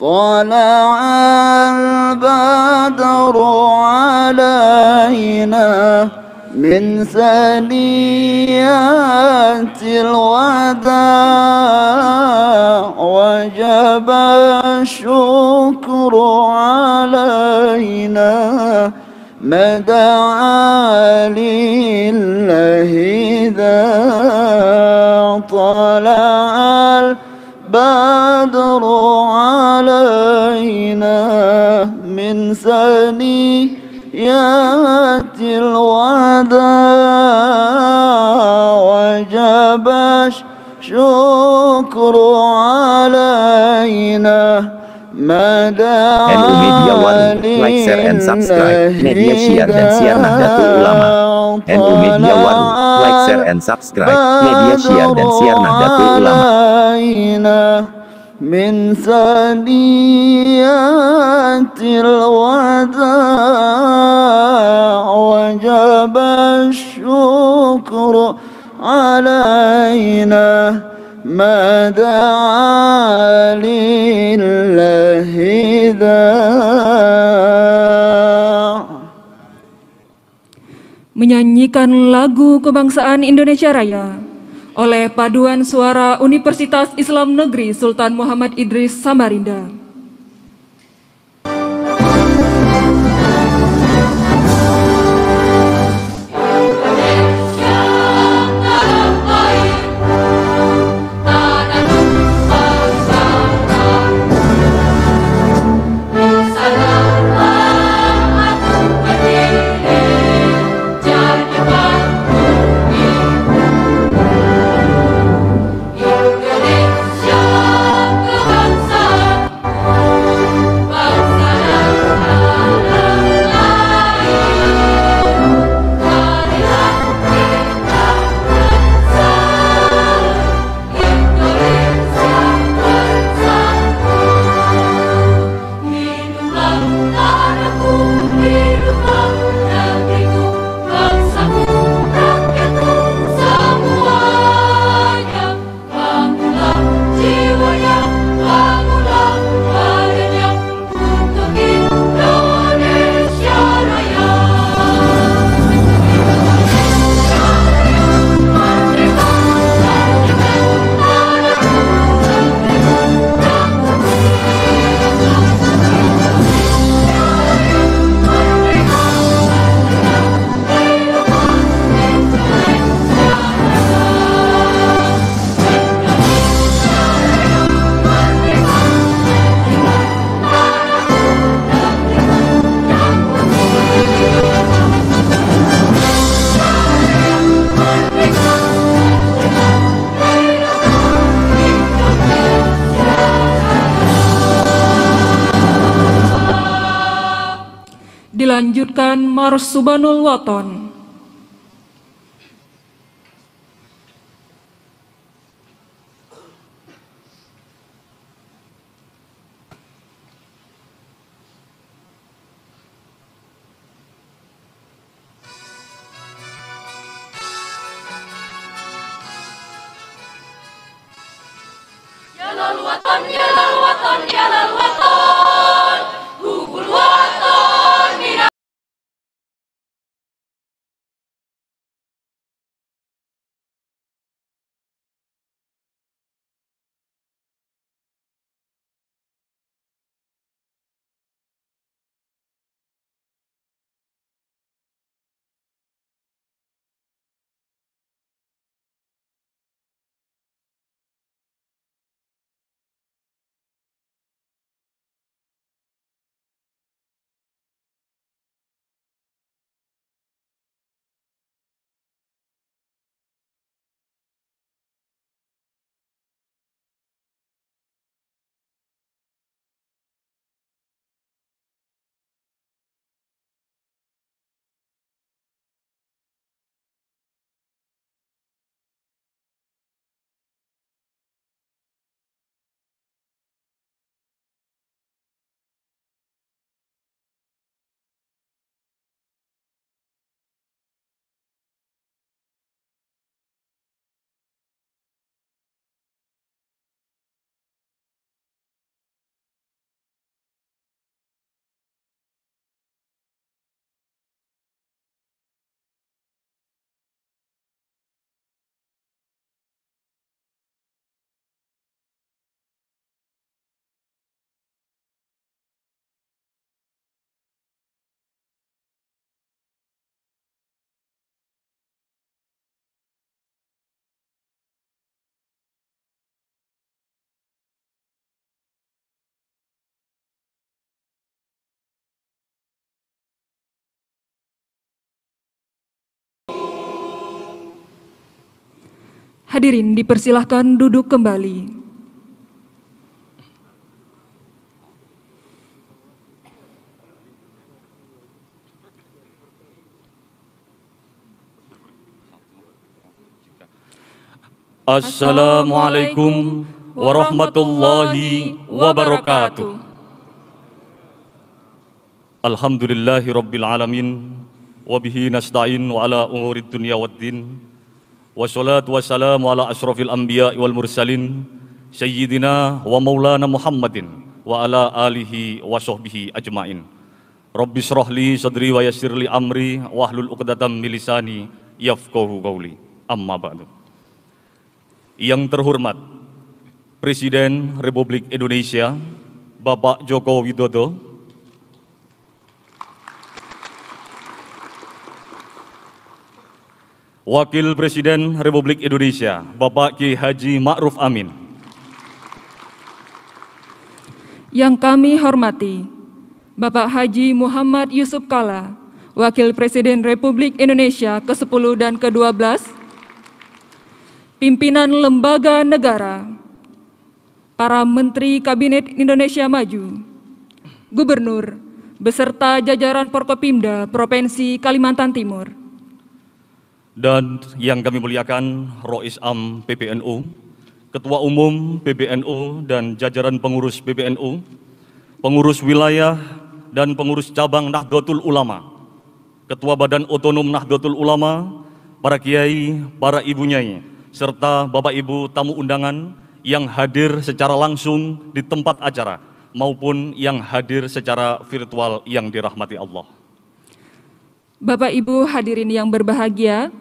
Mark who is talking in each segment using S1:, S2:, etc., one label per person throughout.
S1: طلع البدر علينا من ثنيات الوداع وجب الشكر علينا ما دعا لله ذا
S2: subscribe. Media Syiar dan Siar Nahdlatul Ulama. NU Media One, like, share, and subscribe. Media Syiar dan Siar Nahdlatul Ulama.
S1: علينا من ثنيات الوداع وجب الشكر علينا ما دعا لله ذا
S3: menyanyikan lagu kebangsaan Indonesia Raya oleh Paduan Suara Universitas Islam Negeri Sultan Muhammad Idris Samarinda. Dilanjutkan Mars Subhanul Waton. Hadirin dipersilahkan duduk kembali.
S4: Assalamualaikum warahmatullahi wabarakatuh. Alhamdulillahi rabbil alamin wa bihi nasta'in wa ala umurid dunya. Wassalatu wassalamu ala asrafil anbiya wal mursalin sayyidina wa maulana Muhammadin wa ala alihi wa sahbihi ajmain. Rabbi syrah li sadri wa yassir li amri wa hlul uqdatam min lisani yafqahu. Amma ba'du. Yang terhormat Presiden Republik Indonesia Bapak Joko Widodo, Wakil Presiden Republik Indonesia Bapak Ki Haji Ma'ruf Amin,
S3: Yang kami hormati Bapak Haji Muhammad Yusuf Kala, Wakil Presiden Republik Indonesia ke-10 dan ke-12, pimpinan lembaga negara, para Menteri Kabinet Indonesia Maju, Gubernur, beserta jajaran Forkopimda Provinsi Kalimantan Timur,
S4: dan yang kami muliakan Rois Am PBNU, Ketua Umum PBNU dan jajaran pengurus PBNU, pengurus wilayah dan pengurus cabang Nahdlatul Ulama, Ketua Badan Otonom Nahdlatul Ulama, para kiai, para ibu nyai, serta Bapak Ibu tamu undangan yang hadir secara langsung di tempat acara maupun yang hadir secara virtual yang dirahmati Allah.
S3: Bapak Ibu hadirin yang berbahagia,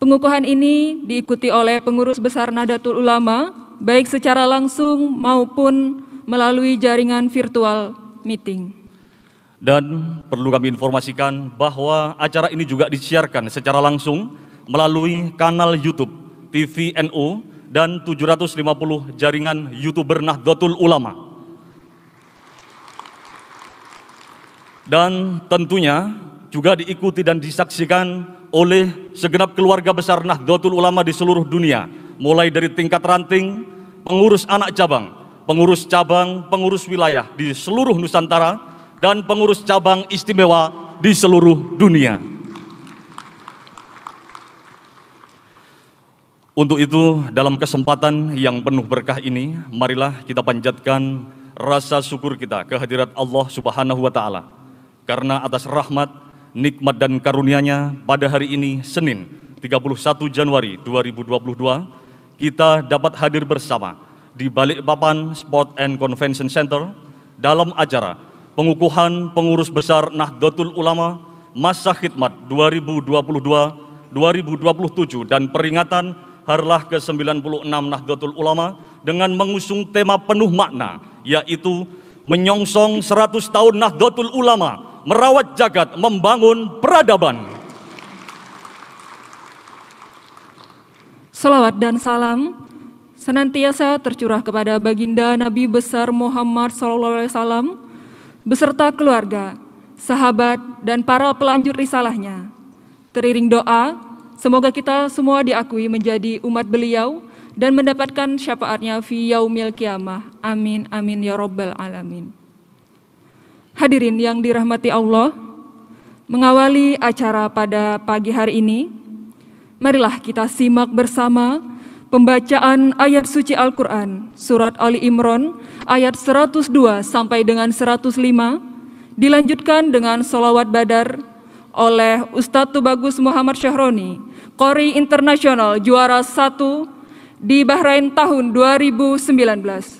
S3: pengukuhan ini diikuti oleh pengurus besar Nahdlatul Ulama baik secara langsung maupun melalui jaringan virtual meeting.
S4: Dan perlu kami informasikan bahwa acara ini juga disiarkan secara langsung melalui kanal YouTube TV NU dan 750 jaringan YouTuber Nahdlatul Ulama. Dan tentunya juga diikuti dan disaksikan oleh segenap keluarga besar Nahdlatul Ulama di seluruh dunia, mulai dari tingkat ranting, pengurus anak cabang, pengurus cabang, pengurus wilayah di seluruh Nusantara, dan pengurus cabang istimewa di seluruh dunia. Untuk itu, dalam kesempatan yang penuh berkah ini, marilah kita panjatkan rasa syukur kita kehadirat Allah Subhanahu wa taala. Karena atas rahmat, nikmat dan karunia-Nya pada hari ini Senin 31 Januari 2022 kita dapat hadir bersama di Balikpapan Sport and Convention Center dalam acara pengukuhan pengurus besar Nahdlatul Ulama masa khidmat 2022-2027 dan peringatan Harlah ke-96 Nahdlatul Ulama dengan mengusung tema penuh makna yaitu menyongsong 100 tahun Nahdlatul Ulama, merawat jagat, membangun peradaban.
S3: Salawat dan salam senantiasa tercurah kepada baginda Nabi besar Muhammad SAW beserta keluarga, sahabat, dan para pelanjut risalahnya. Teriring doa, Semoga kita semua diakui menjadi umat beliau dan mendapatkan syafaatnya fi yaumil kiamah. Amin, amin, ya robbal alamin. Hadirin yang dirahmati Allah, mengawali acara pada pagi hari ini, marilah kita simak bersama pembacaan ayat suci Al-Quran, surat Ali Imran, ayat 102 sampai dengan 105, dilanjutkan dengan solawat badar oleh Ustadz Tubagus Muhammad Syahroni, Kori Internasional juara satu di Bahrain tahun 2019.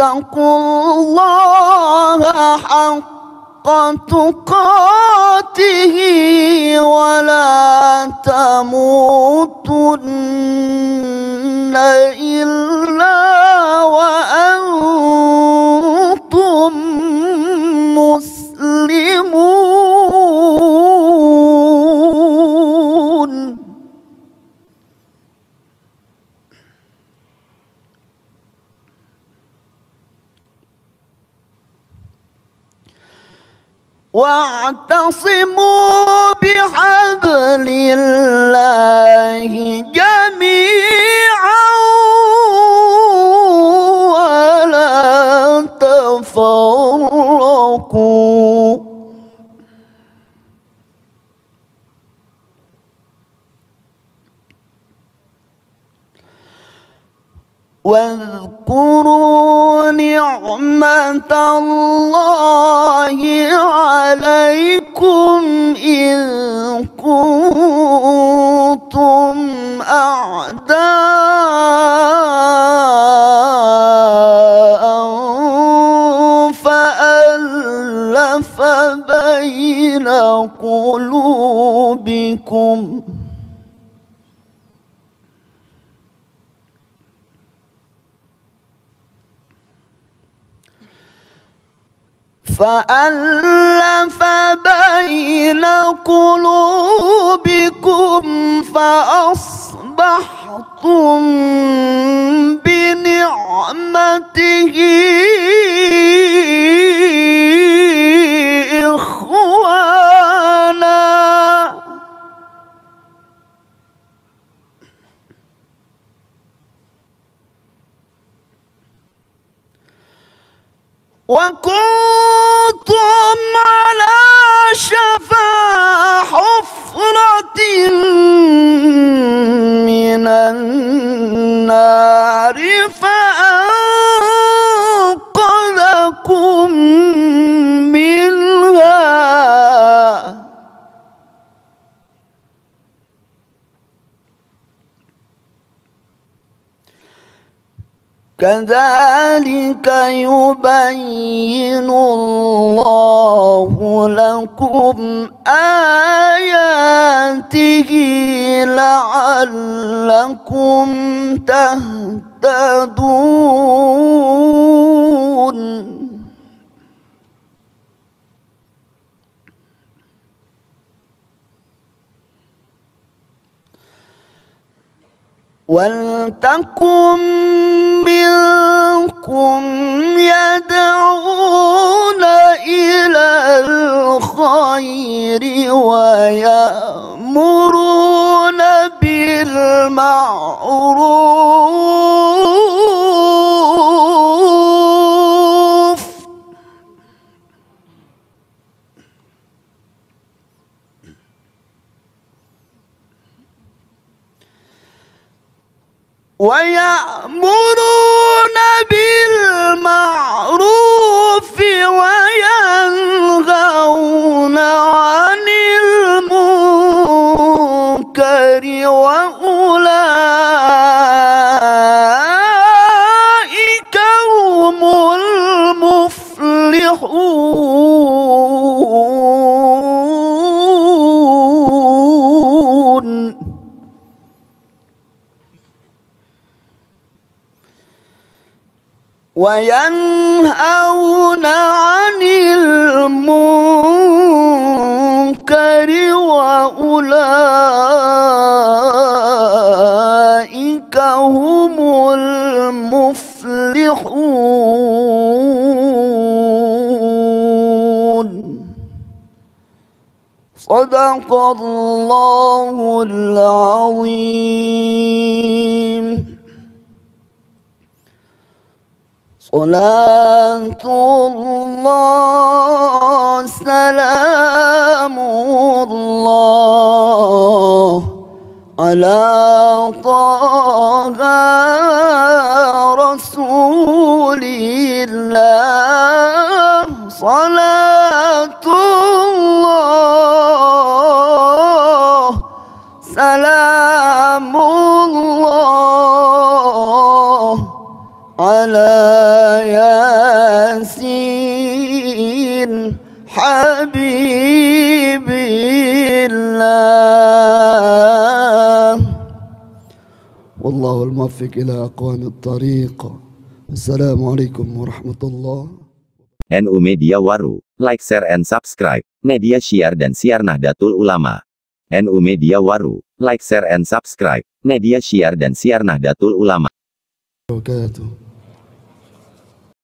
S1: اتقوا الله حق تقاته ولا تموتن Semua. فألف بين قلوبكم فألف بين قلوبكم فأصبحتم بنعمته. إخوانا. وكنتم فأنقذكم منها. كذلك يبين الله لكم آياته لعلكم تهتدون. ولتكن منكم يدعون إلى الخير ويأمرون بالمعروف. ويأمرون بالمعروف وينهون عن المنكر وأولئك هم المفلحون. وينهون عن المنكر وأولئك هم المفلحون. صدق الله العظيم. صلاة الله سلام الله على طه رسول الله صلاة على ياسين حبيب الله والله الموفق إلى أقوام الطريق السلام عليكم ورحمة الله
S2: NU Media Waru, like, share, and subscribe. Media Syiar dan Siar Nahdlatul Ulama. NU Media Waru, like, share, and subscribe. Media Syiar dan Siar Nahdlatul Ulama.
S1: وبركاته